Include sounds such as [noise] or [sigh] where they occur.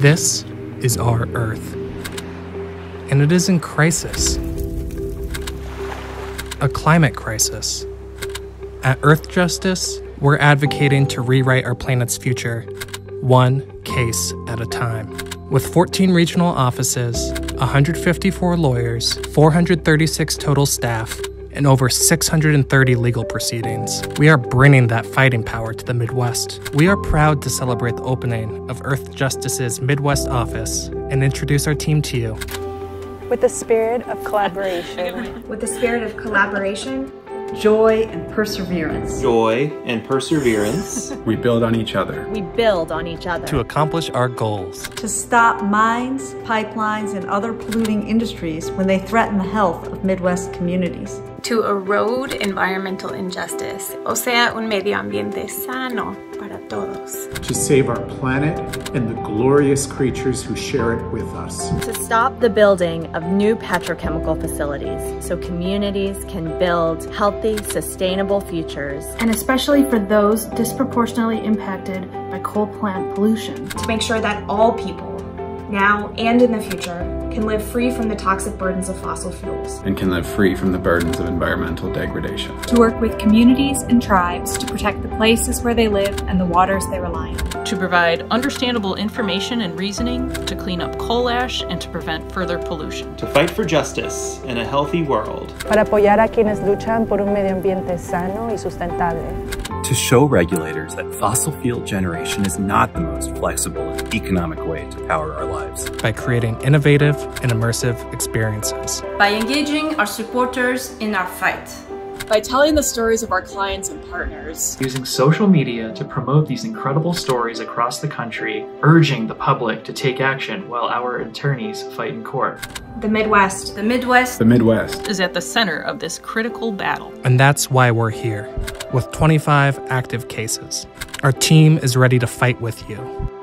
This is our Earth. And it is in crisis. A climate crisis. At Earthjustice, we're advocating to rewrite our planet's future, one case at a time. With 14 regional offices, 154 lawyers, 436 total staff, and over 630 legal proceedings. We are bringing that fighting power to the Midwest. We are proud to celebrate the opening of Earthjustice's Midwest office and introduce our team to you. With the spirit of collaboration. With the spirit of collaboration. Joy and perseverance. Joy and perseverance. [laughs] we build on each other. We build on each other. To accomplish our goals. To stop mines, pipelines, and other polluting industries when they threaten the health of Midwest communities. To erode environmental injustice, o sea, un medio ambiente sano para todos. To save our planet and the glorious creatures who share it with us. To stop the building of new petrochemical facilities so communities can build healthy, sustainable futures. And especially for those disproportionately impacted by coal plant pollution. To make sure that all people, now and in the future, can live free from the toxic burdens of fossil fuels. And can live free from the burdens of environmental degradation. To work with communities and tribes to protect the places where they live and the waters they rely on. To provide understandable information and reasoning, to clean up coal ash, and to prevent further pollution. To fight for justice in a healthy world. Para apoyar a quienes luchan por un medio ambiente sano y sustentable. To show regulators that fossil fuel generation is not the most flexible and economic way to power our lives. By creating innovative and immersive experiences. By engaging our supporters in our fight. By telling the stories of our clients and partners. Using social media to promote these incredible stories across the country, urging the public to take action while our attorneys fight in court. The Midwest. The Midwest. The Midwest is at the center of this critical battle. And that's why we're here, with 25 active cases. Our team is ready to fight with you.